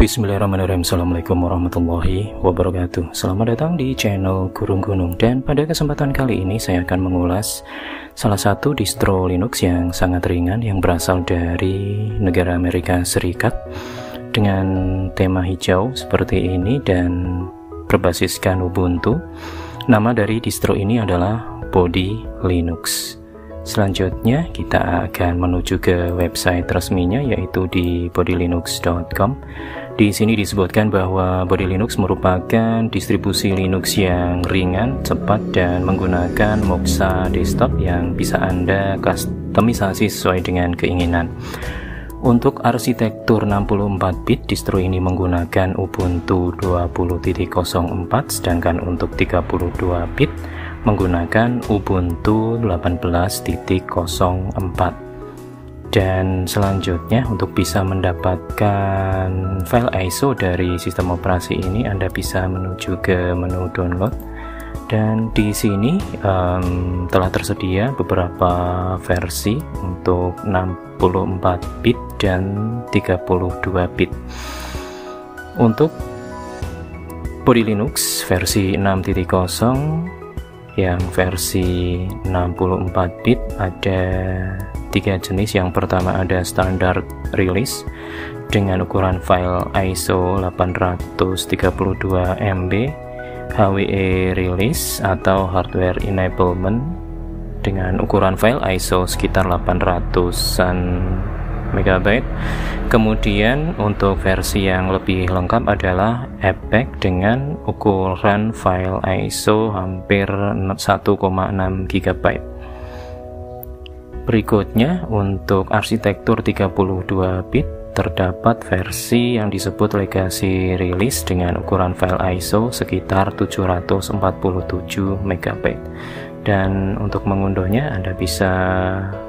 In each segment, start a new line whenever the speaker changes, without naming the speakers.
Bismillahirrahmanirrahim. Assalamualaikum warahmatullahi wabarakatuh. Selamat datang di channel Gurung Gunung. Dan pada kesempatan kali ini saya akan mengulas Salah satu distro Linux yang sangat ringan Yang berasal dari negara Amerika Serikat Dengan tema hijau seperti ini Dan berbasiskan Ubuntu. Nama dari distro ini adalah Body Linux. Selanjutnya kita akan menuju ke website resminya yaitu di bodylinux.com di sini disebutkan bahwa Body Linux merupakan distribusi Linux yang ringan, cepat, dan menggunakan Moxa desktop yang bisa Anda customisasi sesuai dengan keinginan. Untuk arsitektur 64 bit, distro ini menggunakan Ubuntu 20.04, sedangkan untuk 32 bit menggunakan Ubuntu 18.04 dan selanjutnya untuk bisa mendapatkan file ISO dari sistem operasi ini Anda bisa menuju ke menu download. Dan di sini um, telah tersedia beberapa versi untuk 64 bit dan 32 bit. Untuk body Linux versi 6.0 yang versi 64 bit ada tiga jenis. Yang pertama ada standar release dengan ukuran file ISO 832 MB HWE release atau hardware enablement dengan ukuran file ISO sekitar 800an megabyte. Kemudian untuk versi yang lebih lengkap adalah epic dengan ukuran file ISO hampir 1,6 GB Berikutnya untuk arsitektur 32 bit terdapat versi yang disebut legacy release dengan ukuran file ISO sekitar 747 MB. Dan untuk mengunduhnya Anda bisa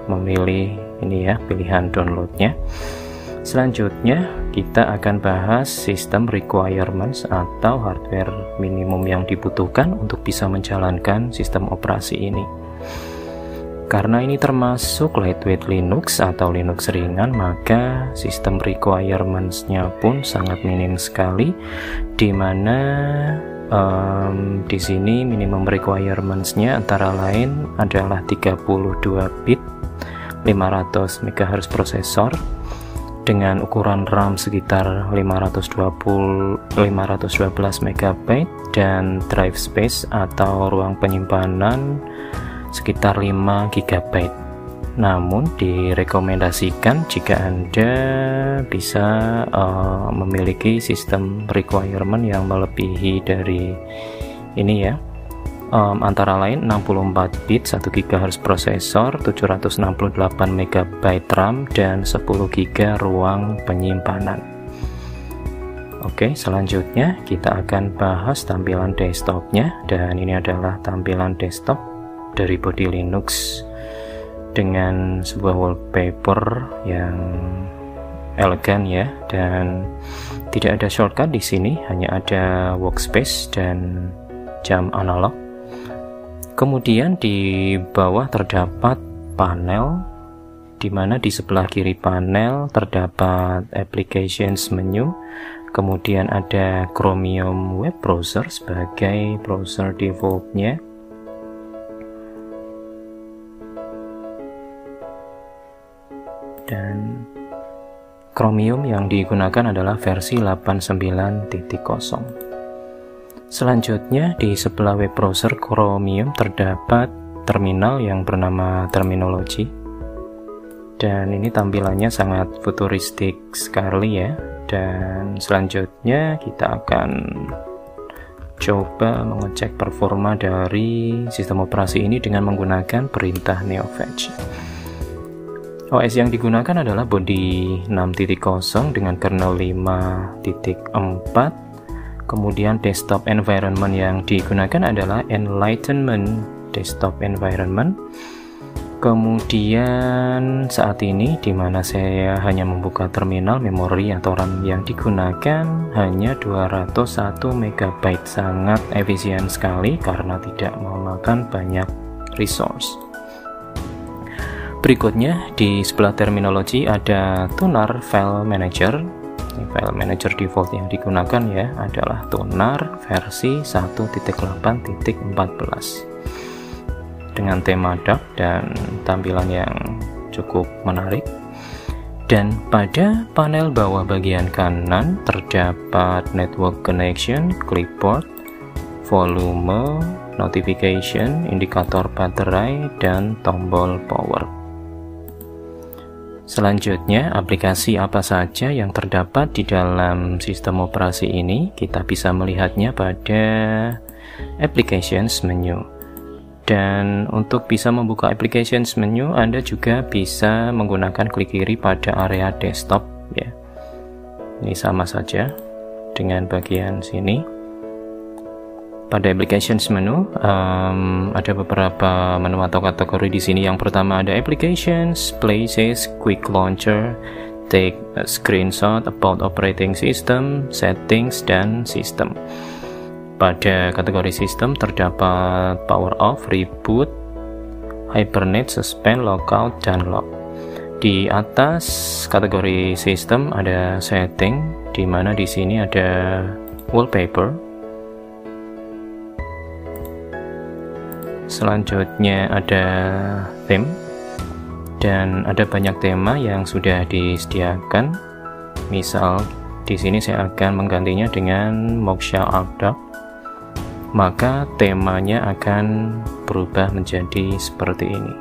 memilih ini ya pilihan downloadnya. Selanjutnya kita akan bahas sistem requirements atau hardware minimum yang dibutuhkan untuk bisa menjalankan sistem operasi ini. Karena ini termasuk lightweight Linux atau Linux ringan, maka sistem requirements-nya pun sangat minim sekali, di mana um, di sini minimum requirements-nya antara lain adalah 32 bit 500 MHz prosesor dengan ukuran RAM sekitar 520 512 MB dan drive space atau ruang penyimpanan sekitar 5 GB namun direkomendasikan jika Anda bisa uh, memiliki sistem requirement yang melebihi dari ini ya. Um, antara lain 64 bit 1 GHz prosesor 768 MB RAM dan 10 GB ruang penyimpanan. Oke selanjutnya kita akan bahas tampilan desktopnya. Dan ini adalah tampilan desktop dari body Linux dengan sebuah wallpaper yang elegan ya dan tidak ada shortcut di sini hanya ada workspace dan jam analog. Kemudian di bawah terdapat panel di mana di sebelah kiri panel terdapat applications menu. Kemudian ada Chromium web browser sebagai browser defaultnya dan Chromium yang digunakan adalah versi 89.0 selanjutnya di sebelah web browser Chromium terdapat terminal yang bernama terminology. Dan ini tampilannya sangat futuristik sekali ya. Dan selanjutnya kita akan coba mengecek performa dari sistem operasi ini dengan menggunakan perintah neofetch OS yang digunakan adalah body 6.0 dengan kernel 5.4 kemudian desktop environment yang digunakan adalah Enlightenment desktop environment. Kemudian saat ini di mana saya hanya membuka terminal memori atau RAM yang digunakan hanya 201 MB sangat efisien sekali karena tidak memakan banyak resource Berikutnya di sebelah terminologi ada Tunar File Manager. Ini file manager default yang digunakan ya adalah Tunar versi 1.8.14 dengan tema dark dan tampilan yang cukup menarik. Dan pada panel bawah bagian kanan terdapat network connection, clipboard, volume, notification, indikator baterai, dan tombol power. Selanjutnya, aplikasi apa saja yang terdapat di dalam sistem operasi ini? Kita bisa melihatnya pada applications menu. Dan untuk bisa membuka applications menu Anda juga bisa menggunakan klik kiri pada area desktop ya. Ini sama saja dengan bagian sini pada applications menu um, ada beberapa menu atau kategori di sini yang pertama ada applications places quick launcher take a screenshot about operating system settings dan system pada kategori sistem terdapat power off, reboot, hibernate, suspend, logout, dan lock. Di atas kategori sistem ada setting, di mana di sini ada wallpaper. Selanjutnya ada theme dan ada banyak tema yang sudah disediakan. Misal di sini saya akan menggantinya dengan Moksha Arc maka temanya akan berubah menjadi seperti ini.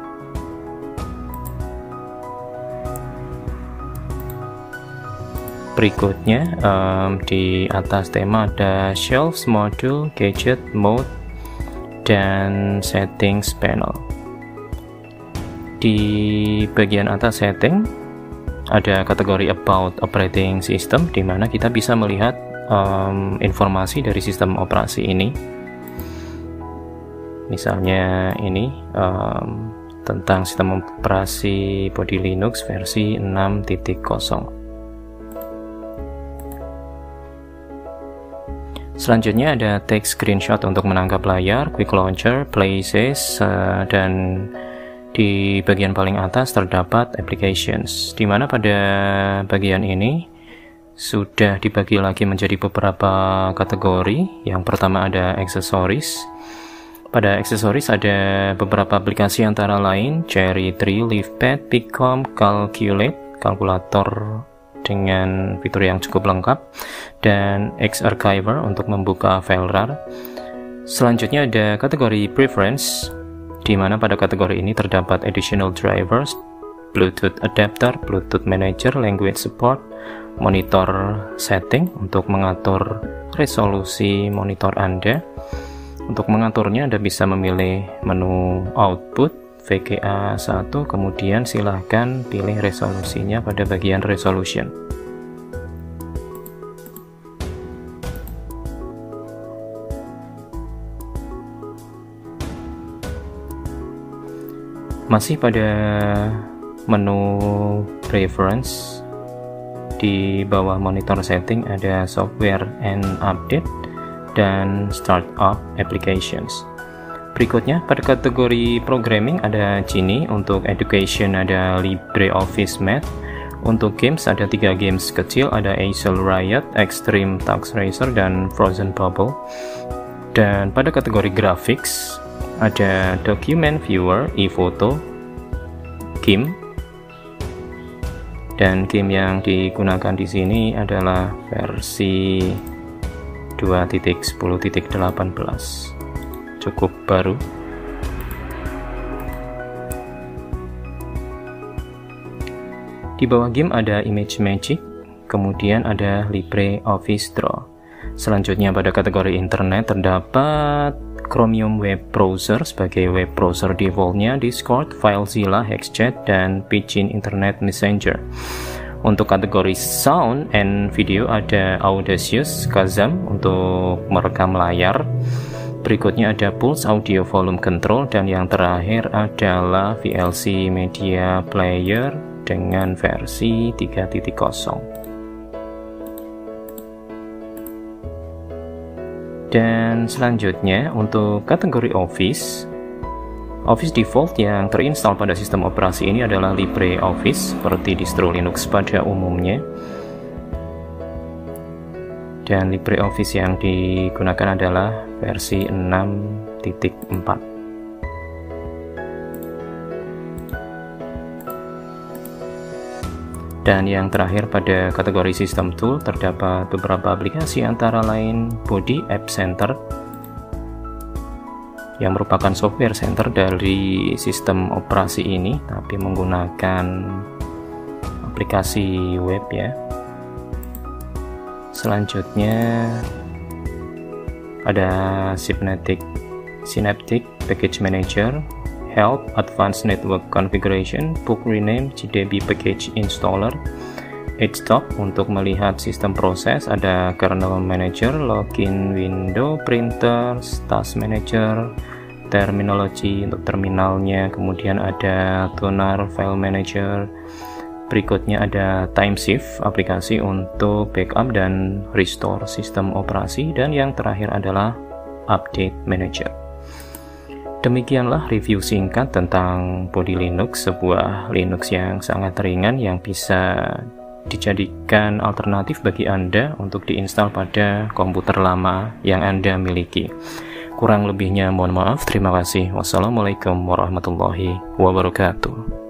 Berikutnya um, di atas tema ada shelves module, gadget mode, dan settings panel. Di bagian atas setting ada kategori about operating system di mana kita bisa melihat um, informasi dari sistem operasi ini misalnya ini um, tentang sistem operasi body Linux versi 6.0 Selanjutnya ada text screenshot untuk menangkap layar, quick launcher, places, uh, dan di bagian paling atas terdapat applications, di mana pada bagian ini sudah dibagi lagi menjadi beberapa kategori. Yang pertama ada accessories, pada aksesoris ada beberapa aplikasi antara lain Cherry Tree, LeafPad, Picom, Calculate, kalkulator dengan fitur yang cukup lengkap dan X-Archiver untuk membuka file RAR. Selanjutnya ada kategori Preference di mana pada kategori ini terdapat additional drivers, Bluetooth adapter, Bluetooth manager, language support, monitor setting untuk mengatur resolusi monitor Anda untuk mengaturnya Anda bisa memilih menu output VGA 1 kemudian silahkan pilih resolusinya pada bagian resolution. Masih pada menu preference di bawah monitor setting ada software and update dan startup applications. Berikutnya pada kategori programming ada Genie, untuk education ada LibreOffice Math, untuk games ada tiga games kecil ada Acer Riot, Extreme Tax Racer, dan Frozen Bubble. Dan pada kategori graphics ada Document Viewer, ePhoto, game, dan game yang digunakan di sini adalah versi 2.10.18 cukup baru di bawah game ada image magic kemudian ada LibreOffice Draw selanjutnya pada kategori internet terdapat Chromium Web Browser sebagai web browser defaultnya Discord, FileZilla, HexChat, dan Pidgin Internet Messenger. Untuk kategori sound and video ada Audacious Kazam untuk merekam layar. Berikutnya ada Pulse Audio Volume Control dan yang terakhir adalah VLC Media Player dengan versi 3.0. Dan selanjutnya untuk kategori Office Office default yang terinstall pada sistem operasi ini adalah LibreOffice seperti distro Linux pada umumnya. Dan LibreOffice yang digunakan adalah versi 6.4 Dan yang terakhir pada kategori sistem tool terdapat beberapa aplikasi antara lain Body App Center yang merupakan software center dari sistem operasi ini tapi menggunakan aplikasi web ya. Selanjutnya ada Synaptic Synaptic Package Manager Help, Advanced Network Configuration, Book Rename, GDB Package Installer, Stop untuk melihat sistem proses, ada Kernel Manager, Login Window, Printer, Task Manager, Terminology untuk terminalnya, kemudian ada Tuner File Manager, berikutnya ada Time Shift, aplikasi untuk backup dan restore sistem operasi, dan yang terakhir adalah Update Manager. Demikianlah review singkat tentang Body Linux, sebuah Linux yang sangat ringan yang bisa dijadikan alternatif bagi Anda untuk diinstal pada komputer lama yang Anda miliki. Kurang lebihnya mohon maaf, terima kasih. Wassalamualaikum warahmatullahi wabarakatuh.